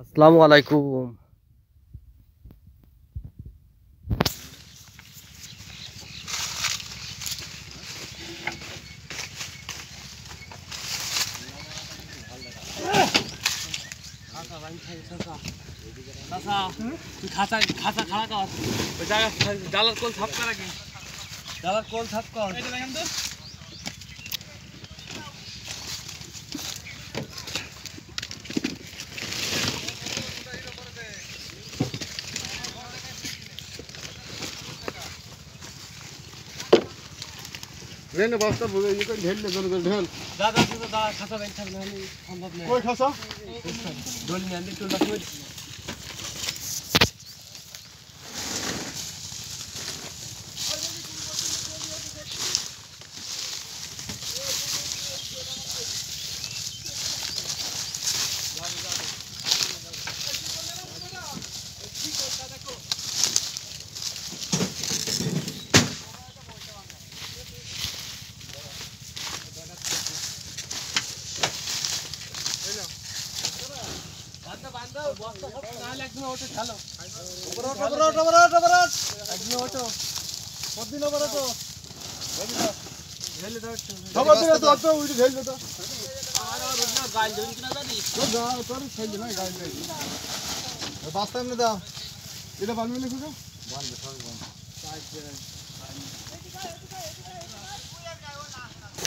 আসসালামু আলাইকুম। ডালার কোল থাপ কর আগে ডালার কোল থাপ কর? দেখেন তো। রেনে বাসটা বলে ইয়ে করে ঢেল ঢেল করে ঢেল দাদা দাদা দাদা খাঁচা ব্যাগ থাকবে না সম্ভব নেই কই খাসা ডলি নিয়ে আনতে টুলটা বাসটা এমনি দাও এটা বানবি না খুঁজো বানবে সবাই বানবে